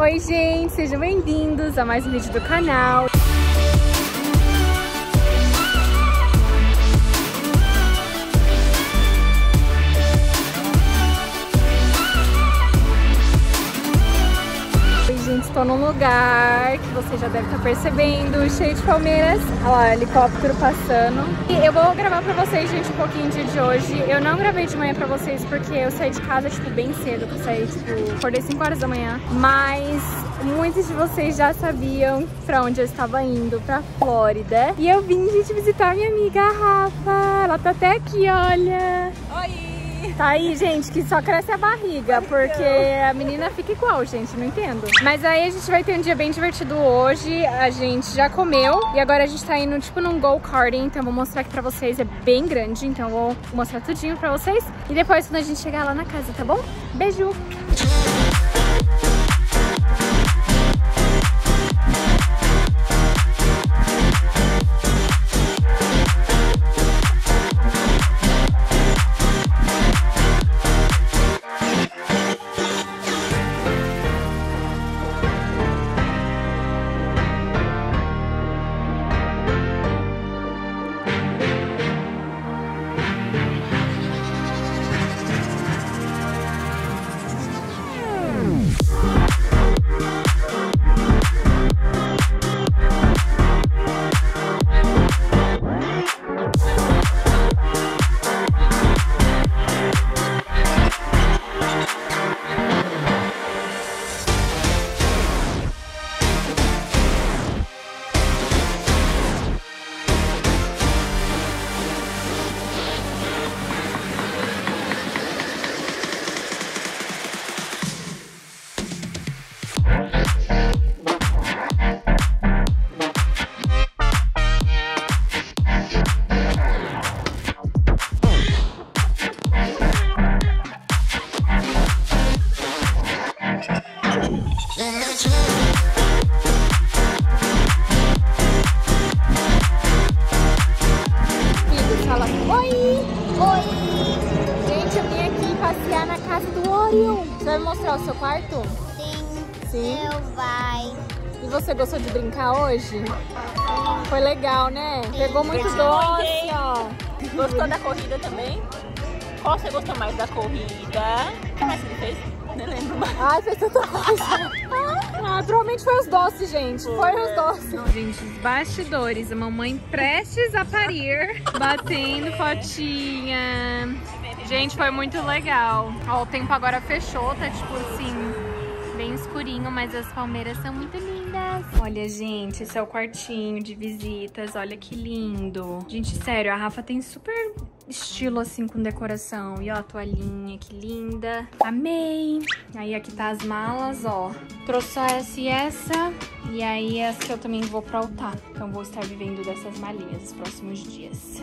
Oi, gente, sejam bem-vindos a mais um vídeo do canal. Estou num lugar que você já deve estar percebendo, cheio de palmeiras. Olha lá, helicóptero passando. E eu vou gravar pra vocês, gente, um pouquinho de, de hoje. Eu não gravei de manhã pra vocês porque eu saí de casa, tipo, bem cedo. Eu saí, tipo, acordei 5 horas da manhã. Mas muitos de vocês já sabiam pra onde eu estava indo, pra Flórida. E eu vim, gente, visitar minha amiga Rafa. Ela tá até aqui, olha. Tá aí, gente, que só cresce a barriga, porque a menina fica igual, gente, não entendo. Mas aí a gente vai ter um dia bem divertido hoje, a gente já comeu e agora a gente tá indo tipo num go-karting, então vou mostrar aqui pra vocês, é bem grande, então vou mostrar tudinho pra vocês. E depois quando a gente chegar lá na casa, tá bom? Beijo! Passear na casa do Orion. Você vai me mostrar o seu quarto? Sim, Sim. eu vai. E você gostou de brincar hoje? Foi legal, né? Pegou muito doce, ó. Gostou da corrida também? Qual você gostou mais da corrida? O que mais você fez? Nem lembro mais. Ai, fez tanta coisa. Ah, provavelmente foi os doces, gente. Foi os doces. gente, os bastidores. A mamãe prestes a parir, batendo fotinha. Gente, foi muito legal. Ó, o tempo agora fechou, tá tipo assim, bem escurinho, mas as palmeiras são muito lindas. Olha, gente, esse é o quartinho de visitas. Olha que lindo. Gente, sério, a Rafa tem super estilo assim com decoração. E ó, a toalhinha, que linda. Amei. Aí aqui tá as malas, ó. Trouxe só essa e essa. E aí as que eu também vou pra altar. Então vou estar vivendo dessas malinhas nos próximos dias.